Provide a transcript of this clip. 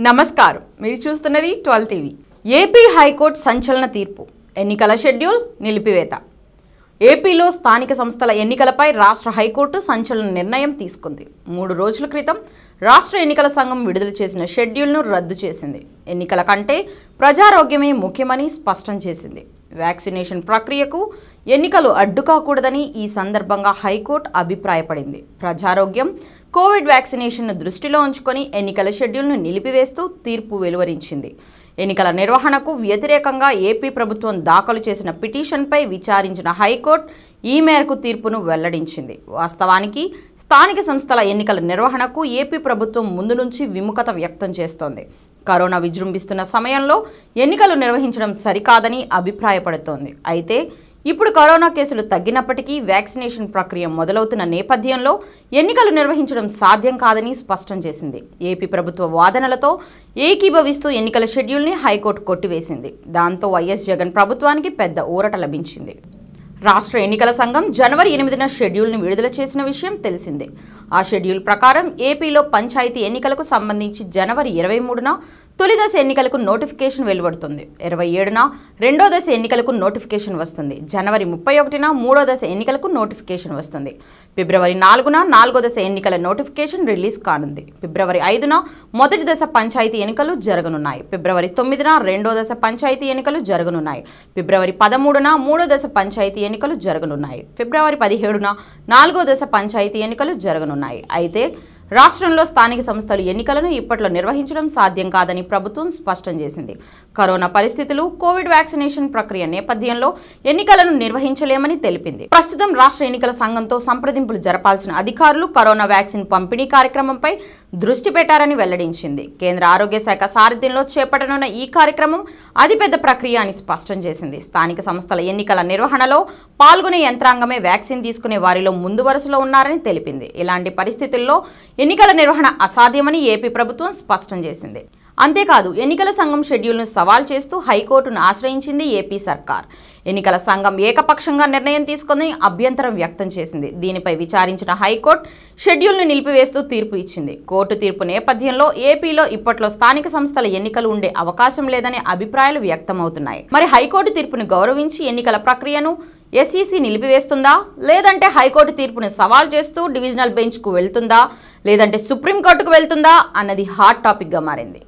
నమస్కారం. మీరు చూస్తున్నది ట్వెల్వ్ టీవీ. ఏపీ హైకోర్టు సంచలన తీర్పు. ఎన్నికల షెడ్యూల్ నిలిపివేత. ఏపీలో స్థానిక సంస్థల ఎన్నికలపై రాష్ట్ర హైకోర్టు సంచలన నిర్ణయం తీసుకుంది. మూడు రోజుల క్రితం రాష్ట్ర ఎన్నికల సంఘం విడుదల చేసిన షెడ్యూల్ను రద్దు చేసింది. ఎన్నికల కంటే ప్రజారోగ్యమే ముఖ్యమని స్పష్టం చేసింది. వ్యాక్సినేషన్ ప్రక్రియకు ఎన్నికలు అడ్డుకాకూడదని ఈ సందర్భంగా హైకోర్టు అభిప్రాయపడింది. ప్రజారోగ్యం కోవిడ్ వ్యాక్సినేషన్ను దృష్టిలో ఉంచుకొని ఎన్నికల షెడ్యూల్ను నిలిపివేస్తూ తీర్పు వెలువరించింది. ఎన్నికల నిర్వహణకు వ్యతిరేకంగా ఏపీ ప్రభుత్వం దాఖలు చేసిన పిటిషన్పై విచారించిన హైకోర్టు ఈ మేరకు తీర్పును వెల్లడించింది. వాస్తవానికి స్థానిక సంస్థల ఎన్నికల నిర్వహణకు ఏపీ ప్రభుత్వం ముందు నుంచి విముఖత వ్యక్తం చేస్తోంది. కరోనా విజృంభిస్తున్న సమయంలో ఎన్నికలు నిర్వహించడం సరికాదని అభిప్రాయపడుతోంది. అయితే ఇప్పుడు కరోనా కేసులు తగ్గినప్పటికీ వ్యాక్సినేషన్ ప్రక్రియ మొదలవుతున్న నేపథ్యంలో ఎన్నికలు నిర్వహించడం సాధ్యం కాదని స్పష్టం చేసింది. ఏపీ ప్రభుత్వ వాదనలతో ఏకీభవిస్తూ ఎన్నికల షెడ్యూల్ని హైకోర్టు కొట్టివేసింది. దాంతో వైఎస్ జగన్ ప్రభుత్వానికి పెద్ద ఊరట లభించింది. రాష్ట్ర ఎన్నికల సంఘం జనవరి ఎనిమిదిన షెడ్యూల్ను విడుదల చేసిన విషయం తెలిసిందే. ఆ షెడ్యూల్ ప్రకారం ఏపీలో పంచాయతీ ఎన్నికలకు సంబంధించి జనవరి ఇరవై మూడున తొలి దశ ఎన్నికలకు నోటిఫికేషన్ వెలువడుతుంది. ఇరవై ఏడున రెండో దశ ఎన్నికలకు నోటిఫికేషన్ వస్తుంది. జనవరి ముప్పై ఒకటిన మూడో దశ ఎన్నికలకు నోటిఫికేషన్ వస్తుంది. ఫిబ్రవరి నాలుగున నాలుగో దశ ఎన్నికల నోటిఫికేషన్ రిలీజ్ కానుంది. ఫిబ్రవరి ఐదున మొదటి దశ పంచాయతీ ఎన్నికలు జరగనున్నాయి. ఫిబ్రవరి తొమ్మిదిన రెండో దశ పంచాయతీ ఎన్నికలు జరగనున్నాయి. ఫిబ్రవరి పదమూడున మూడో దశ పంచాయతీ ఎన్నికలు జరగనున్నాయి. ఫిబ్రవరి పదిహేడున నాలుగో దశ పంచాయతీ ఎన్నికలు జరగనున్నాయి. అయితే రాష్ట్రంలో స్థానిక సంస్థలు ఎన్నికలను ఇప్పట్లో నిర్వహించడం సాధ్యం కాదని ప్రభుత్వం స్పష్టం చేసింది. కరోనా పరిస్థితులు కోవిడ్ వ్యాక్సినేషన్ ప్రక్రియ నేపథ్యంలో ఎన్నికలను నిర్వహించలేమని తెలిపింది. ప్రస్తుతం రాష్ట్ర ఎన్నికల సంఘంతో సంప్రదింపులు జరపాల్సిన అధికారులు కరోనా వ్యాక్సిన్ పంపిణీ కార్యక్రమంపై దృష్టి పెట్టారని వెల్లడించింది. కేంద్ర ఆరోగ్య శాఖ సారథ్యంలో చేపట్టనున్న ఈ కార్యక్రమం అతిపెద్ద ప్రక్రియ అని స్పష్టం చేసింది. స్థానిక సంస్థల ఎన్నికల నిర్వహణలో పాల్గొనే యంత్రాంగమే వ్యాక్సిన్ తీసుకునే వారిలో ముందు వరుసలో ఉన్నారని తెలిపింది. ఇలాంటి పరిస్థితుల్లో ఎన్నికల నిర్వహణ అసాధ్యమని ఏపీ ప్రభుత్వం స్పష్టం చేసింది. అంతేకాదు ఎన్నికల సంఘం షెడ్యూల్ను సవాల్ చేస్తూ హైకోర్టును ఆశ్రయించింది ఏపీ సర్కార్. ఎన్నికల సంఘం ఏకపక్షంగా నిర్ణయం తీసుకుందని అభ్యంతరం వ్యక్తం చేసింది. దీనిపై విచారించిన హైకోర్టు షెడ్యూల్ను నిలిపివేస్తూ తీర్పు ఇచ్చింది. కోర్టు తీర్పు నేపథ్యంలో ఏపీలో ఇప్పట్లో స్థానిక సంస్థల ఎన్నికలు ఉండే అవకాశం లేదనే అభిప్రాయాలు వ్యక్తమవుతున్నాయి. మరి హైకోర్టు తీర్పును గౌరవించి ఎన్నికల ప్రక్రియను ఎస్ఈసి నిలిపివేస్తుందా? లేదంటే హైకోర్టు తీర్పును సవాల్ చేస్తూ డివిజనల్ బెంచ్కు వెళ్తుందా? లేదంటే సుప్రీంకోర్టుకు వెళ్తుందా? అన్నది హాట్ టాపిక్గా మారింది.